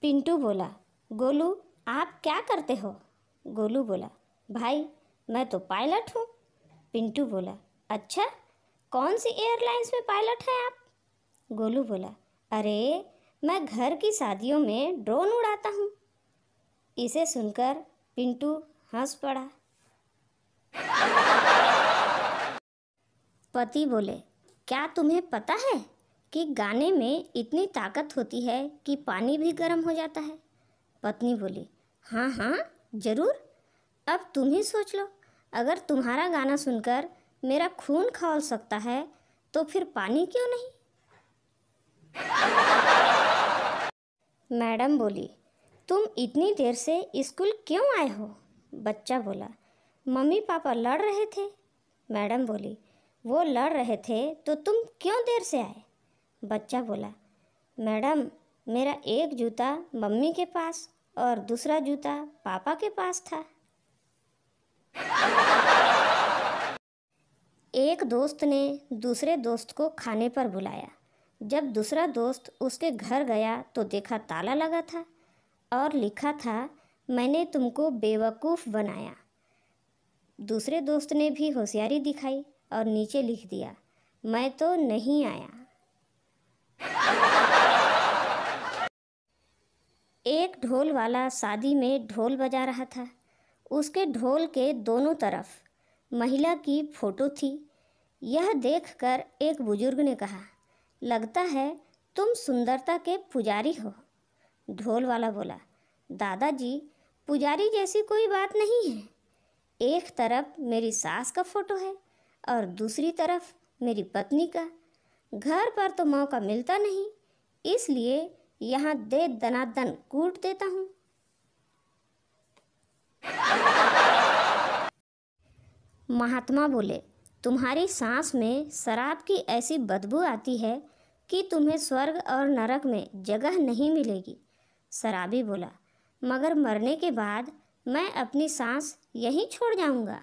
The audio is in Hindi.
पिंटू बोला, गोलू, आप क्या करते हो? गोलू बोला, भाई, मैं तो पायलट हूँ। पिंटू बोला अच्छा कौन सी एयरलाइंस में पायलट हैं आप? गोलू बोला, अरे, मैं घर की शादियों में ड्रोन उड़ाता हूँ। इसे सुनकर पिंटू हंस पड़ा। पति बोले, क्या तुम्हें पता है कि गाने में इतनी ताकत होती है कि पानी भी गर्म हो जाता है। पत्नी बोली हाँ हाँ ज़रूर। अब तुम ही सोच लो। अगर तुम्हारा गाना सुनकर मेरा खून खौल सकता है तो फिर पानी क्यों नहीं? मैडम बोली, तुम इतनी देर से स्कूल क्यों आए हो? बच्चा बोला, मम्मी पापा लड़ रहे थे। मैडम बोली, वो लड़ रहे थे तो तुम क्यों देर से आए? बच्चा बोला, मैडम, मेरा एक जूता मम्मी के पास और दूसरा जूता पापा के पास था। एक दोस्त ने दूसरे दोस्त को खाने पर बुलाया। जब दूसरा दोस्त उसके घर गया तो देखा ताला लगा था और लिखा था, मैंने तुमको बेवकूफ़ बनाया। दूसरे दोस्त ने भी होशियारी दिखाई और नीचे लिख दिया, मैं तो नहीं आया। एक ढोल वाला शादी में ढोल बजा रहा था। उसके ढोल के दोनों तरफ़ महिला की फ़ोटो थी। यह देखकर एक बुज़ुर्ग ने कहा, लगता है तुम सुंदरता के पुजारी हो। ढोल वाला बोला, दादाजी, पुजारी जैसी कोई बात नहीं है। एक तरफ़ मेरी सास का फ़ोटो है और दूसरी तरफ़ मेरी पत्नी का। घर पर तो मौका मिलता नहीं, इसलिए यहाँ दे दनादन कूट देता हूँ। महात्मा बोले, तुम्हारी सांस में शराब की ऐसी बदबू आती है कि तुम्हें स्वर्ग और नरक में जगह नहीं मिलेगी। शराबी बोला, मगर मरने के बाद मैं अपनी सांस यहीं छोड़ जाऊँगा।